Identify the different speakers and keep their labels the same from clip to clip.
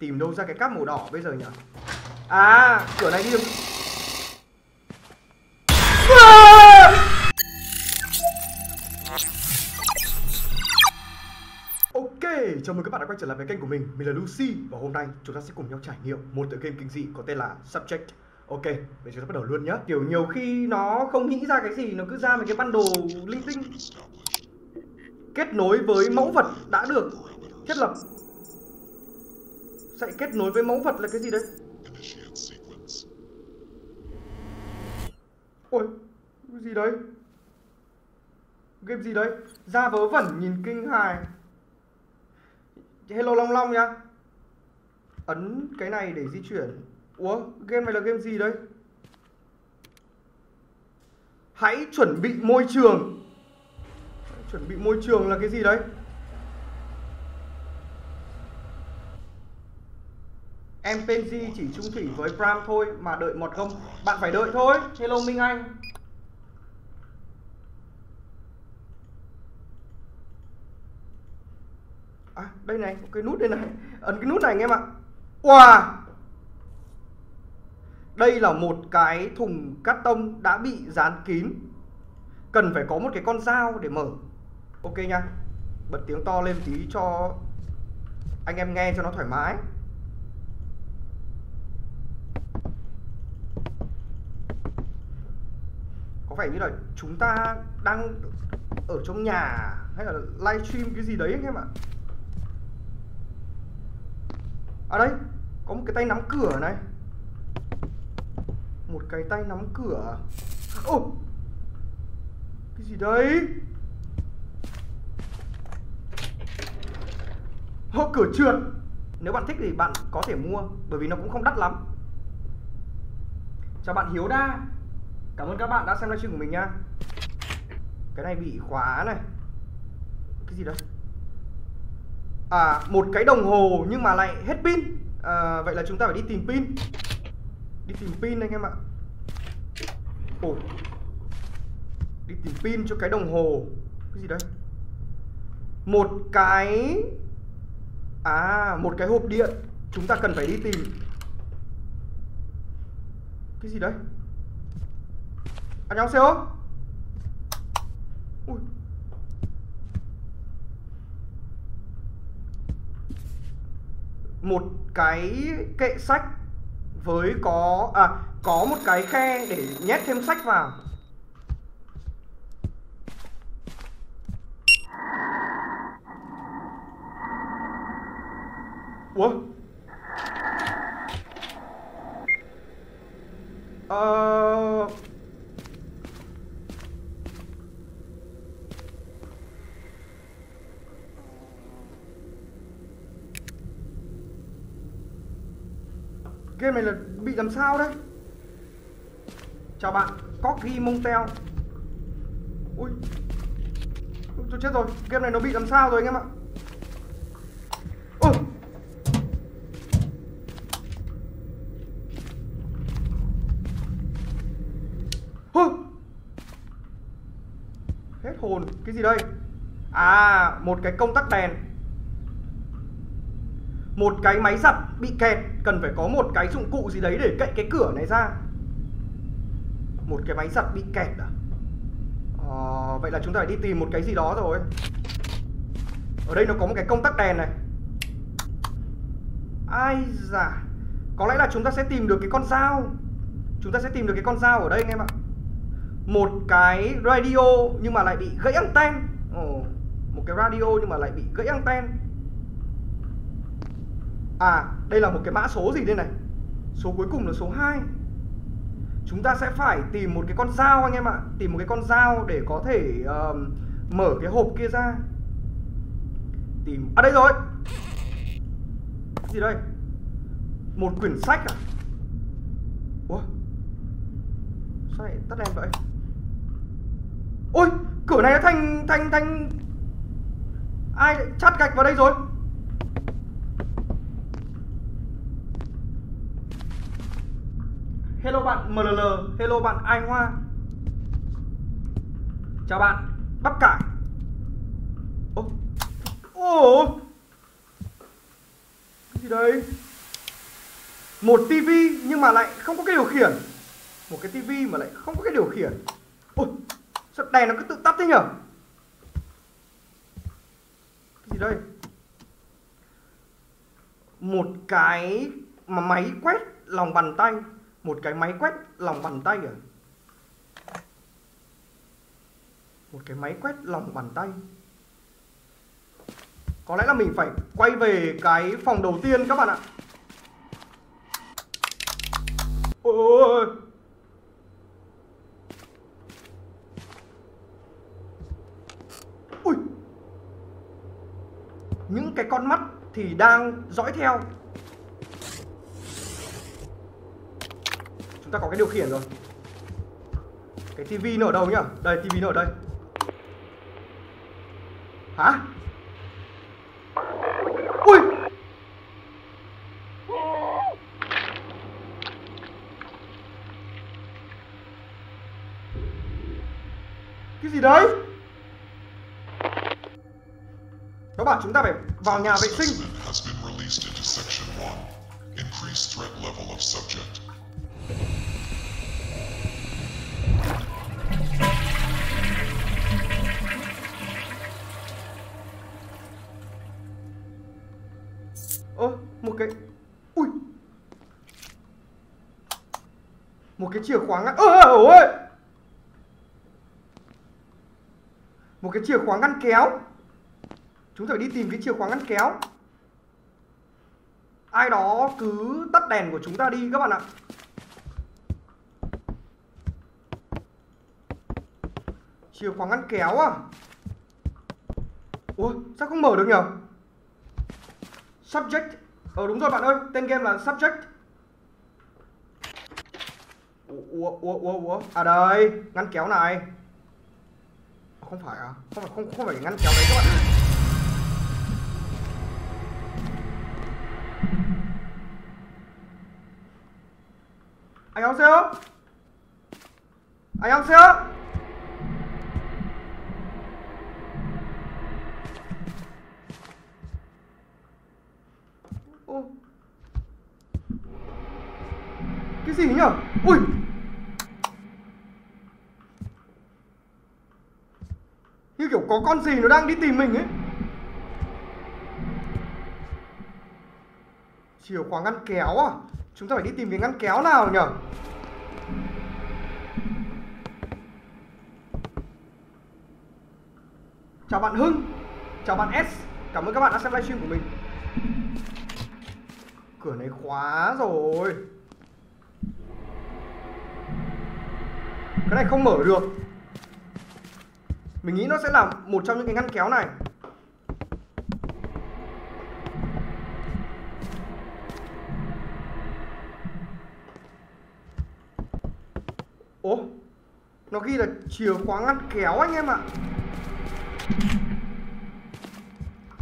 Speaker 1: Tìm đâu ra cái cáp màu đỏ bây giờ nhỉ? À cửa này đi được. À! Ok, chào mừng các bạn đã quay trở lại với kênh của mình. Mình là Lucy và hôm nay chúng ta sẽ cùng nhau trải nghiệm một tựa game kinh dị có tên là Subject. Ok, vậy chúng ta bắt đầu luôn nhé Kiểu nhiều khi nó không nghĩ ra cái gì, nó cứ ra một cái bundle linh tinh Kết nối với mẫu vật đã được thiết lập. Sẽ kết nối với mẫu vật là cái gì đấy? Ôi, cái gì đấy? Game gì đấy? Da vớ vẩn nhìn kinh hài Hello Long Long nhá Ấn cái này để di chuyển Ủa, game này là game gì đấy? Hãy chuẩn bị môi trường Chuẩn bị môi trường là cái gì đấy? Em Penji chỉ trung thủy với Pram thôi mà đợi một không Bạn phải đợi thôi. Hello Minh Anh. À đây này, có cái nút đây này. Ấn cái nút này anh em ạ. Wow! Đây là một cái thùng cắt tông đã bị dán kín. Cần phải có một cái con dao để mở. Ok nha. Bật tiếng to lên tí cho anh em nghe cho nó thoải mái Có vẻ như là chúng ta đang ở trong nhà hay là livestream cái gì đấy anh em ạ? À đây, có một cái tay nắm cửa này. Một cái tay nắm cửa. Ô! Cái gì đấy? Hô cửa trượt. Nếu bạn thích thì bạn có thể mua Bởi vì nó cũng không đắt lắm. Chào bạn Hiếu Đa. Cảm ơn các bạn đã xem livestream của mình nha. Cái này bị khóa này. Cái gì đó, à, một cái đồng hồ nhưng mà lại hết pin. À, vậy là chúng ta phải đi tìm pin. Đi tìm pin anh em ạ. Ồ đi tìm pin cho cái đồng hồ. Cái gì đấy? Một cái à một cái hộp điện. Chúng ta cần phải đi tìm. Cái gì đấy? Anh nhau xeo một cái kệ sách với có à có một cái khe để nhét thêm sách vào. Ủa? Ờ... Game này là bị làm sao đấy? Chào bạn Corky Montel. Ui Tôi chết rồi. Game này nó bị làm sao rồi anh em ạ? Ôi Hơ! Hết hồn. Cái gì đây? À một cái công tắc đèn một cái máy giặt bị kẹt cần phải có một cái dụng cụ gì đấy để cậy cái cửa này ra. Một cái máy giặt bị kẹt à? Ờ, vậy là chúng ta phải đi tìm một cái gì đó rồi. Ở đây nó có một cái công tắc đèn này. Ai dạ có lẽ là chúng ta sẽ tìm được cái con dao. Chúng ta sẽ tìm được cái con dao ở đây anh em ạ. Một cái radio nhưng mà lại bị gãy anten. Ồ, một cái radio nhưng mà lại bị gãy anten. À đây là một cái mã số gì đây này? Số cuối cùng là số 2 Chúng ta sẽ phải tìm một cái con dao anh em ạ. Tìm một cái con dao để có thể uh, Mở cái hộp kia ra. Tìm À đây rồi. Gì đây? Một quyển sách à? Ủa? Sao lại tắt đèn vậy? Ôi Cửa này nó thành thành thành Ai lại chắt gạch vào đây rồi? Hello bạn MLL, hello bạn Ai Hoa. Chào bạn Bắp cải. Ô Ồ Cái gì đấy? một tivi nhưng mà lại không có cái điều khiển. Một cái tivi mà lại không có cái điều khiển. Ôi sao đèn nó cứ tự tắt thế nhở? Cái gì đây? Một cái mà máy quét lòng bàn tay một cái máy quét lòng bàn tay à? Một cái máy quét lòng bàn tay. Có lẽ là mình phải quay về cái phòng đầu tiên các bạn ạ. Ôi ôi ôi ui. Những cái con mắt thì đang dõi theo. Chúng ta có cái điều khiển rồi. Cái tivi nó ở đâu nhá đây tivi nó ở đây. Hả? Ui! Cái gì đấy? Nó bảo chúng ta phải vào nhà vệ sinh.
Speaker 2: Specimen has been released into Section 1. Increased threat level of subject.
Speaker 1: Một cái chìa khóa ngăn ơ ôi! Một cái chìa khóa ngăn kéo. Chúng ta phải đi tìm cái chìa khóa ngăn kéo. Ai đó cứ tắt đèn của chúng ta đi các bạn ạ. Chìa khóa ngăn kéo à? Ủa sao không mở được nhở? Subject. Ờ đúng rồi bạn ơi, tên game là Subject ủa ủa ủa ủa. À đây, ngăn kéo này. Ờ, không phải à? Không phải, không không phải ngăn kéo đấy các bạn. Anh không xíu anh không xíu con gì nó đang đi tìm mình ấy? Chìa khóa ngăn kéo à? Chúng ta phải đi tìm cái ngăn kéo nào nhỉ? Chào bạn Hưng, Chào bạn S. Cảm ơn các bạn đã xem livestream của mình. Cửa này khóa rồi. Cái này không mở được. Mình nghĩ nó sẽ là một trong những cái ngăn kéo này. Ố, Nó ghi là chìa khóa ngăn kéo anh em ạ.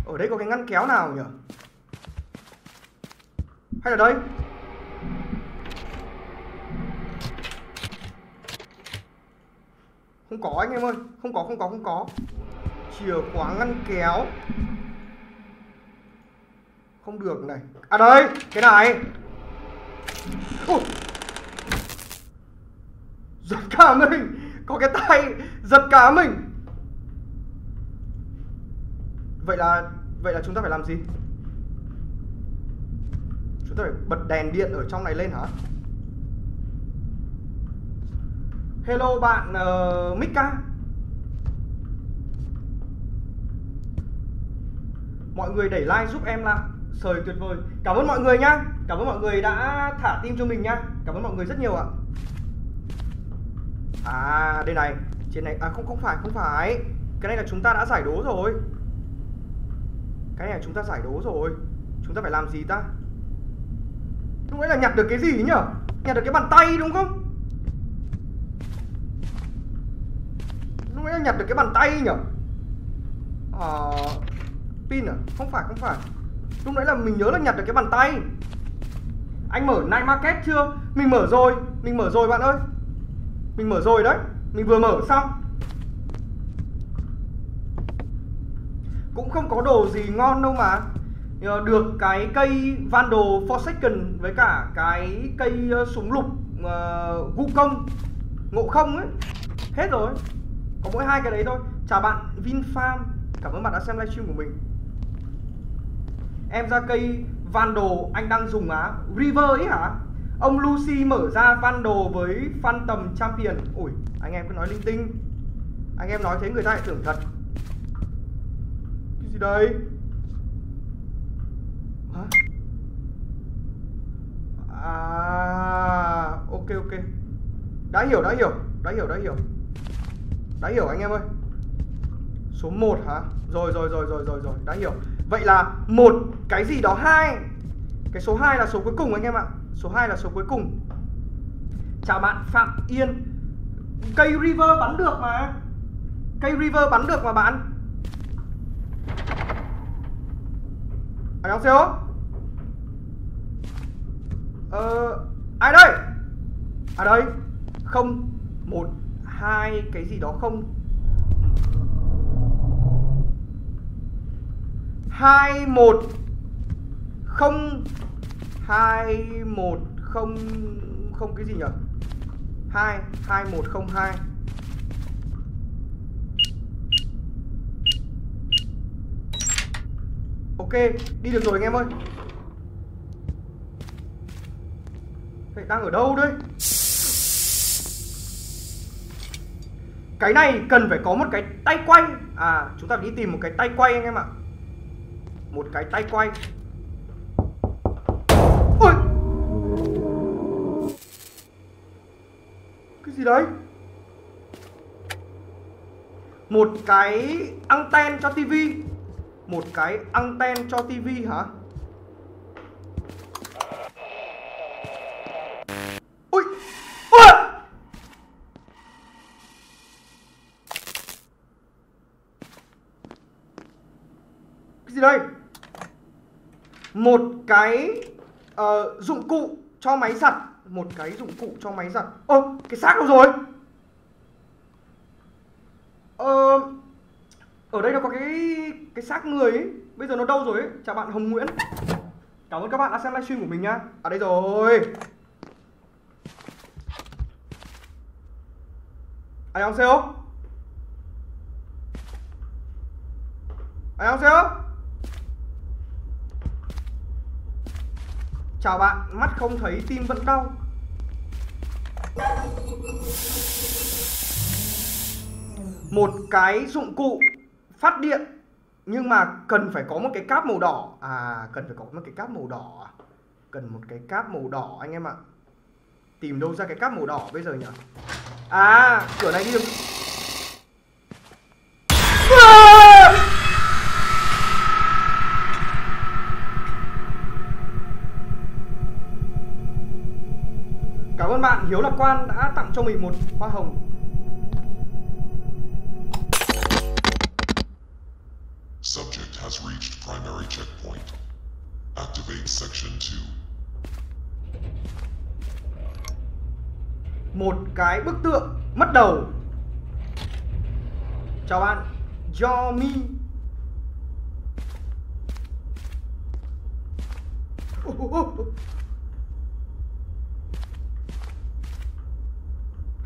Speaker 1: Ở đây có cái ngăn kéo nào nhỉ? Hay là đây? Không có anh em ơi. Không có không có không có. Chìa khóa ngăn kéo. Không được này. À đây, cái này. Ôi. Giật cả mình. Có cái tay giật cả mình. Vậy là Vậy là chúng ta phải làm gì? Chúng ta phải bật đèn điện ở trong này lên hả? Hello bạn ờ, uh, Mika Mọi người đẩy like giúp em là Sời tuyệt vời. Cảm ơn mọi người nhá. Cảm ơn mọi người đã thả tim cho mình nhá. Cảm ơn mọi người rất nhiều ạ. À đây này. Trên này À không không phải không phải. Cái này là chúng ta đã giải đố rồi. Cái này là chúng ta giải đố rồi. Chúng ta phải làm gì ta? Lúc nãy là nhặt được cái gì nhỉ? Nhặt được cái bàn tay đúng không? Lúc nãy nhặt được cái bàn tay nhỉ Ờ Pin à? Không phải không phải. Lúc nãy là mình nhớ là nhặt được cái bàn tay. Anh mở Night Market chưa? Mình mở rồi Mình mở rồi bạn ơi. Mình mở rồi đấy. Mình vừa mở xong. Cũng không có đồ gì ngon đâu mà. Ờ, được cái cây Vandal Forsaken với cả cái cây ờ, súng lục ờ, uh, gu công ngộ không ấy? Hết rồi có mỗi hai cái đấy thôi. Chào bạn, Vinfarm. Cảm ơn bạn đã xem livestream của mình. Em ra cây Vandal anh đang dùng á. River ấy hả? Ông Lucy mở ra Vandal với Phantom Champion. Ui anh em cứ nói linh tinh. Anh em nói thế người ta lại tưởng thật. Cái gì đây? Hả? À ok ok. Đã hiểu đã hiểu. Đã hiểu đã hiểu đã hiểu anh em ơi. Số 1 hả? Rồi rồi rồi rồi rồi rồi. Đã hiểu. Vậy là một, cái gì đó hai. Cái số 2 là số cuối cùng anh em ạ. Số 2 là số cuối cùng. Chào bạn phạm yên. Cây river bắn được mà. Cây river bắn được mà bạn. Anh đóng xéo? Ờ, ai đây? À đây. Không, một hai cái gì đó không? Hai một không, hai một không không cái gì nhỉ? Hai hai một không hai. Ok, đi được rồi anh em ơi. Vậy đang ở đâu đây? Cái này cần phải có một cái tay quay. À chúng ta đi tìm một cái tay quay anh em ạ. Một cái tay quay. Ôi! Cái gì đấy? Một cái anten cho tivi một cái anten cho tivi hả ui ui cái gì đây một cái uh, dụng cụ cho máy giặt. Một cái dụng cụ cho máy giặt. Ơ oh, cái xác đâu rồi? Ờ, ở đây nó có cái cái xác người ấy. Bây giờ nó đâu rồi ấy? Chào bạn hồng nguyễn. Cảm ơn các bạn đã xem livestream của mình nhá. À đây rồi. Ai không xe không anh không xe không Chào bạn, mắt không thấy tim vẫn đau. Một cái dụng cụ phát điện Nhưng mà cần phải có một cái cáp màu đỏ. À, cần phải có một cái cáp màu đỏ? À? Cần một cái cáp màu đỏ anh em ạ. Tìm đâu ra cái cáp màu đỏ bây giờ nhỉ? À, cửa này đi được Cảm ơn bạn Hiếu Lạc Quan đã tặng cho mình một hoa hồng
Speaker 2: Subject has reached primary checkpoint. Activate section 2.
Speaker 1: Một cái bức tượng mất đầu Chào bạn Yomi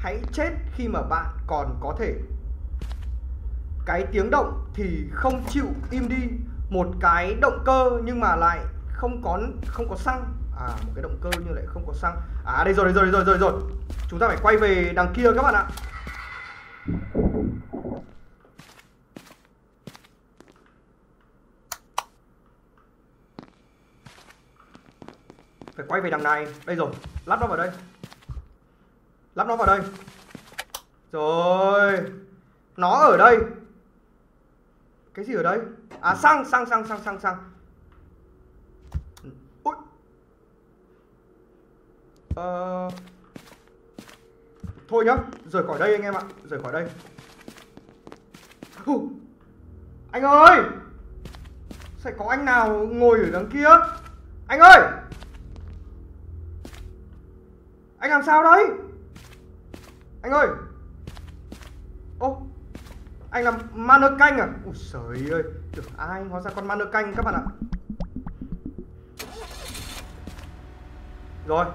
Speaker 1: Hãy chết khi mà bạn còn có thể. Cái tiếng động thì không chịu im đi. Một cái động cơ nhưng mà lại không có không có xăng. À một cái động cơ nhưng lại không có xăng. À đây rồi đây rồi đây rồi đây rồi. Chúng ta phải quay về đằng kia các bạn ạ. Phải quay về đằng này. Đây rồi, Lắp nó vào đây. Lắp nó vào đây. Rồi. Nó ở đây. Cái gì ở đây? À xăng xăng xăng xăng xăng xăng. Ui. Ờ. Thôi nhá, Rời khỏi đây anh em ạ, Rời khỏi đây. Hù. Anh ơi! Sẽ có anh nào ngồi ở đằng kia? Anh ơi! Anh làm sao đấy? Anh ơi! Ô, Anh là manơ canh à? Ôi trời ơi, Được ai hóa ra con manơ canh các bạn ạ? Rồi.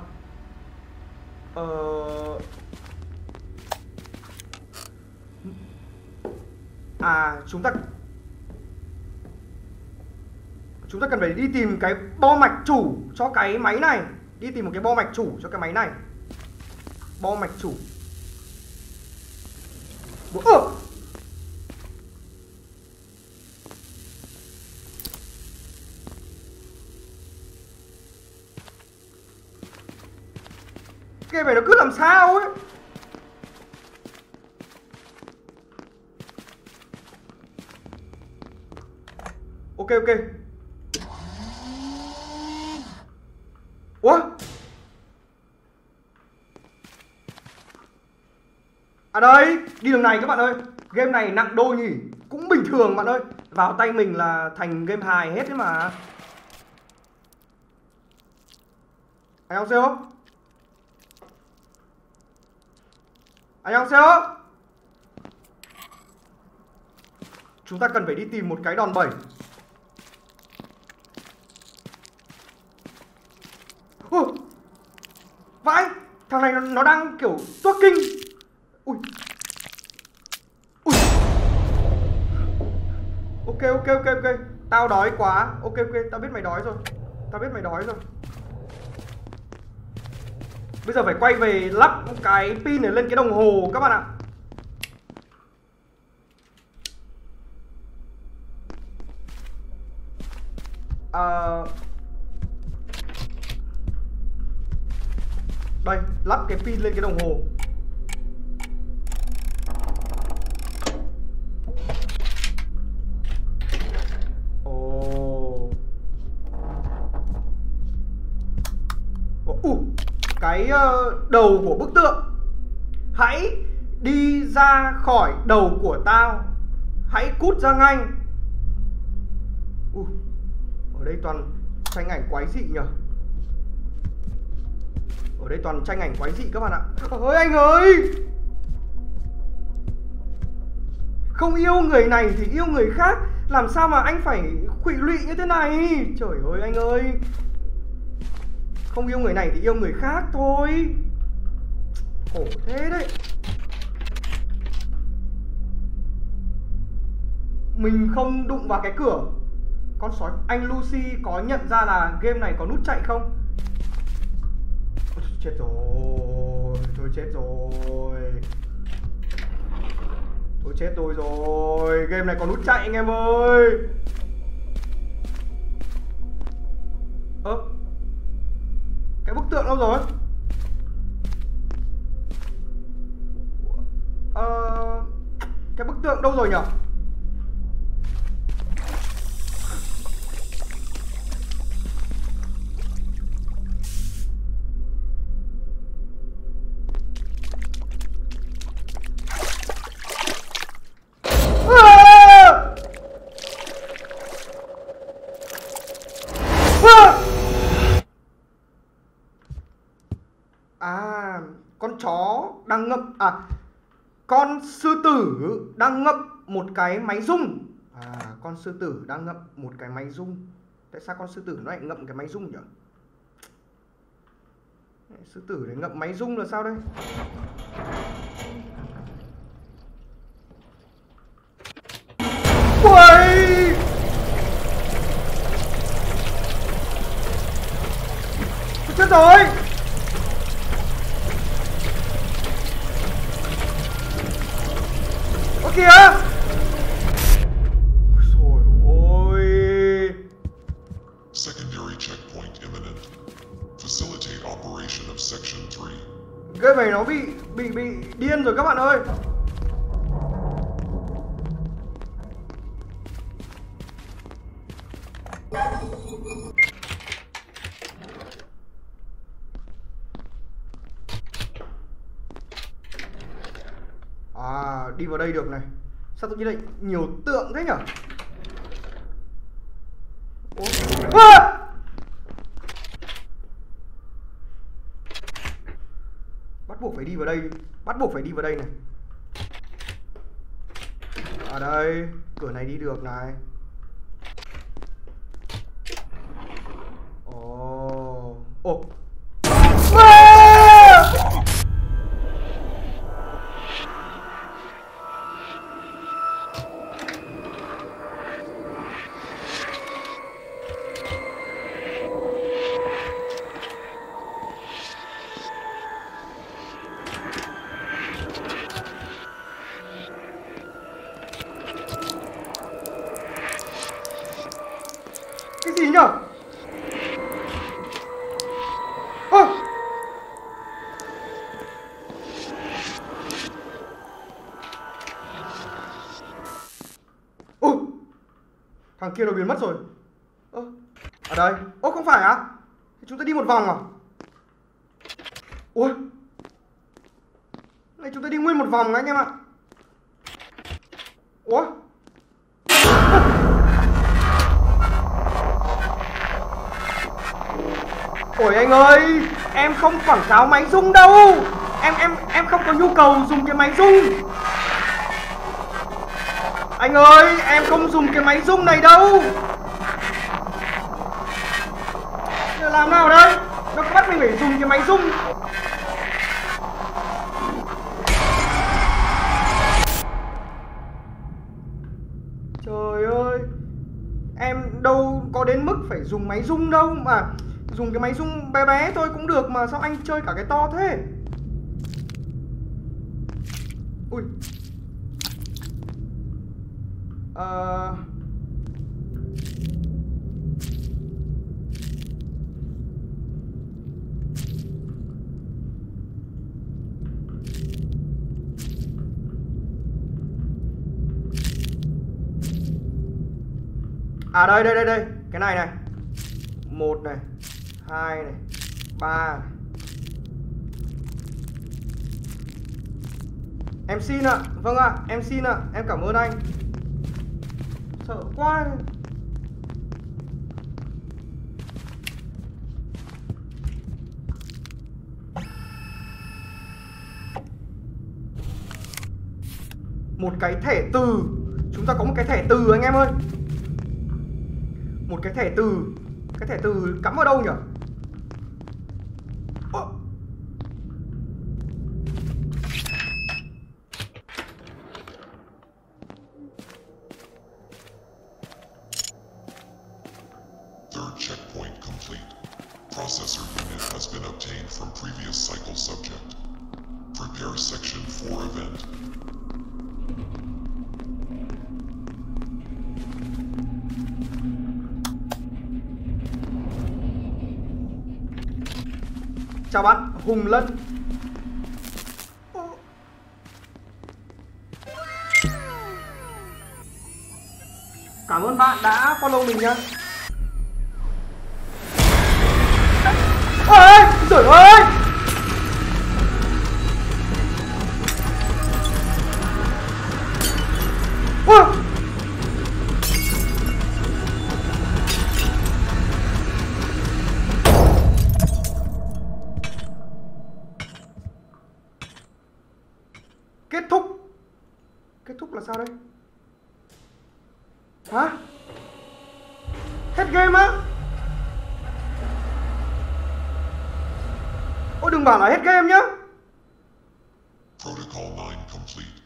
Speaker 1: Ờ À chúng ta Chúng ta cần phải đi tìm cái bo mạch chủ cho cái máy này. Đi tìm một cái bo mạch chủ cho cái máy này. Bo mạch chủ. Ủa? Cái này nó cứ làm sao ấy Ok ok Ủa À đây, đi đường này các bạn ơi. Game này nặng đôi nhỉ. Cũng bình thường bạn ơi. Vào tay mình là thành game hài hết đấy mà. Anh không siêu Anh không siêu Chúng ta cần phải đi tìm một cái đòn bẩy. Ủa. Vãi Thằng này nó đang kiểu tuốc kinh Ui. Ui. Ok ok ok ok. Tao đói quá. Ok ok tao biết mày đói rồi. Tao biết mày đói rồi. Bây giờ phải quay về lắp cái pin này lên cái đồng hồ các bạn ạ. À... Đây, lắp cái pin lên cái đồng hồ. Cái ờ, đầu của bức tượng. Hãy đi ra khỏi đầu của tao. Hãy cút ra ngay. Uh, Ở đây toàn tranh ảnh quái dị nhỉ Ở đây toàn tranh ảnh quái dị các bạn ạ. Ôi anh ơi! Không yêu người này thì yêu người khác. Làm sao mà anh phải khụy lụy như thế này? Trời ơi anh ơi! Không yêu người này thì yêu người khác thôi. Khổ thế đấy. Mình không đụng vào cái cửa. Con sói Anh Lucy có nhận ra là game này có nút chạy không? Ôi, Chết rồi. Tôi chết rồi. Tôi chết tôi rồi. Game này có nút chạy anh em ơi. Tượng đâu rồi? Ờ Cái bức tượng đâu rồi nhỉ cái máy rung. À, con sư tử đang ngậm một cái máy rung. Tại sao con sư tử nó lại ngậm cái máy rung nhỉ? Sư tử để ngậm máy rung là sao đây? Uầy! Chết rồi! À, đi vào đây được này. Sao tự nhiên lại nhiều tượng thế nhở? À! bắt buộc phải đi vào đây bắt buộc phải đi vào đây này ở đây cửa này đi được này ồ ồ gì nhở? Ơ! À. thằng kia nó biến mất rồi. Ơ! Ở đây. Ô không phải á à? chúng ta đi một vòng à? Ui này, chúng ta đi nguyên một vòng anh em ạ. Ủa? Ôi anh ơi, Em không quảng cáo máy rung đâu. Em em em không có nhu cầu dùng cái máy rung. Anh ơi, Em không dùng cái máy rung này đâu. Làm nào đây? Nó có bắt mình phải dùng cái máy rung. Trời ơi, Em đâu có đến mức phải dùng máy rung đâu mà Dùng cái máy rung bé bé thôi cũng được mà sao anh chơi cả cái to thế? Ui. Ờ. À đây đây đây đây. Cái này này. Một này hai này, ba này. Em xin ạ Vâng ạ, em xin ạ, Em cảm ơn anh. Sợ quá Một cái thẻ từ. Chúng ta có một cái thẻ từ anh em ơi. Một cái thẻ từ. Cái thẻ từ cắm vào đâu nhỉ?
Speaker 2: Prepare Section 4 event.
Speaker 1: Chào bạn, Hùng Lân Cảm ơn bạn đã follow mình nhé Hả Hết game á Ôi đừng bảo là hết game nhá
Speaker 2: Protocol 9 complete.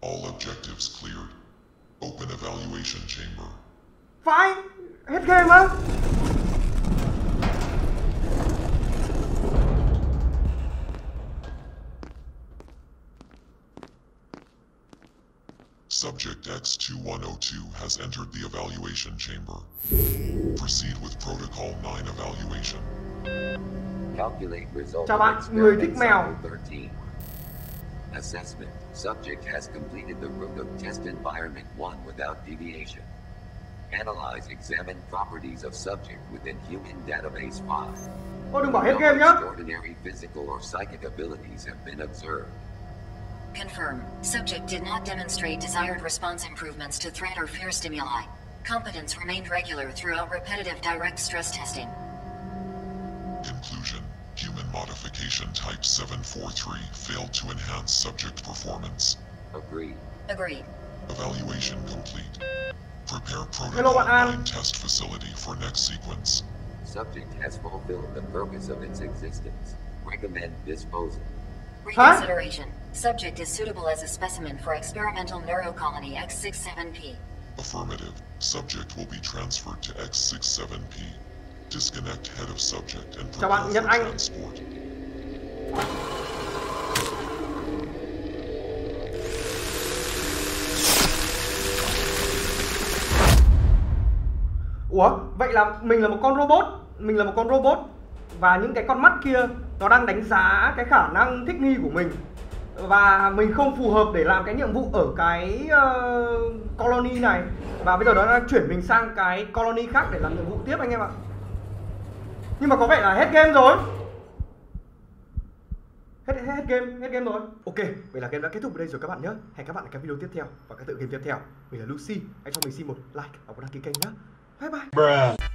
Speaker 2: All objectives cleared. Open evaluation chamber.
Speaker 1: Phải Hết game á
Speaker 2: has entered the evaluation chamber. Proceed with Protocol 9 evaluation.
Speaker 3: Calculate result
Speaker 1: Chào
Speaker 3: of
Speaker 1: bạn, người thích mèo.
Speaker 3: 13. Assessment. Subject has completed the root of test environment 1 without deviation. Analyze examine properties of subject within human database 5.
Speaker 1: Ôi đừng bảo hết
Speaker 3: No
Speaker 1: game nhá
Speaker 3: extraordinary physical or psychic abilities have been observed.
Speaker 4: Confirm. Subject did not demonstrate desired response improvements to threat or fear stimuli. Competence remained regular throughout repetitive direct stress testing.
Speaker 2: Conclusion. Human modification type 743 failed to enhance subject performance.
Speaker 3: Agreed.
Speaker 4: Agreed.
Speaker 2: Evaluation complete. Prepare
Speaker 1: Hello,
Speaker 2: Protocol
Speaker 1: bạn An.
Speaker 2: 9 test facility for next sequence.
Speaker 3: Subject has fulfilled the purpose of its existence. Recommend disposal.
Speaker 4: Reconsideration. Subject is suitable as a specimen for experimental neurocolony X67P.
Speaker 2: Affirmative. Subject will be transferred to X67P. Disconnect head of subject and
Speaker 1: Chào
Speaker 2: prepare
Speaker 1: bạn, Nhật
Speaker 2: for
Speaker 1: Anh.
Speaker 2: transport.
Speaker 1: Ủa vậy là mình là một con robot Mình là một con robot Và những cái con mắt kia Nó đang đánh giá cái khả năng thích nghi của mình và mình không phù hợp để làm cái nhiệm vụ ở cái uh, colony này. Và bây giờ nó đang chuyển mình sang cái colony khác để làm nhiệm vụ tiếp anh em ạ. Nhưng mà có vẻ là hết game rồi. Hết, hết, hết game hết game rồi. Ok vậy là game đã kết thúc ở đây rồi các bạn nhé. Hẹn các bạn ở các video tiếp theo và các tựa game tiếp theo. Mình là Lucy. Hãy cho mình xin một like và một đăng ký kênh nhé. Bye bye.
Speaker 5: Bruh.